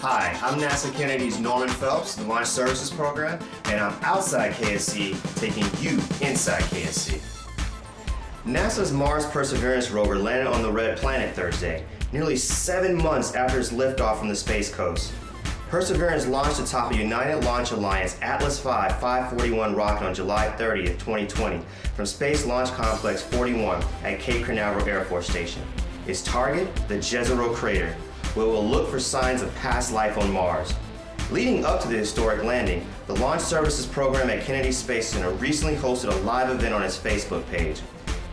Hi, I'm NASA Kennedy's Norman Phelps, the Launch Services Program, and I'm outside KSC taking you inside KSC. NASA's Mars Perseverance rover landed on the Red Planet Thursday, nearly seven months after its liftoff from the Space Coast. Perseverance launched atop a United Launch Alliance Atlas V 541 rocket on July 30, 2020, from Space Launch Complex 41 at Cape Canaveral Air Force Station. Its target, the Jezero crater, where we'll look for signs of past life on Mars. Leading up to the historic landing, the Launch Services program at Kennedy Space Center recently hosted a live event on its Facebook page.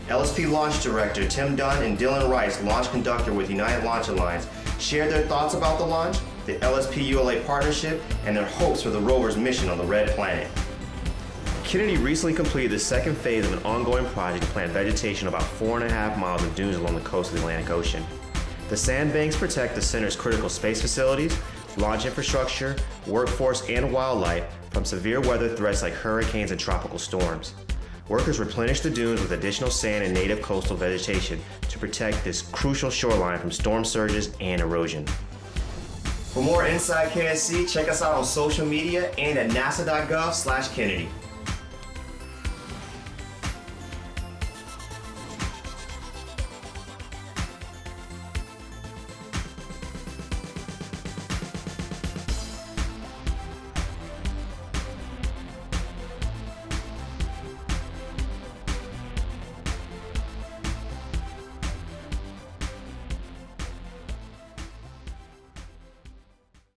LSP Launch Director Tim Dunn and Dylan Rice, launch conductor with United Launch Alliance, shared their thoughts about the launch, the LSP ULA partnership, and their hopes for the rover's mission on the Red Planet. Kennedy recently completed the second phase of an ongoing project to plant vegetation about four and a half miles of dunes along the coast of the Atlantic Ocean. The sandbanks protect the center's critical space facilities, launch infrastructure, workforce, and wildlife from severe weather threats like hurricanes and tropical storms. Workers replenish the dunes with additional sand and native coastal vegetation to protect this crucial shoreline from storm surges and erosion. For more Inside KSC, check us out on social media and at nasa.gov/kennedy.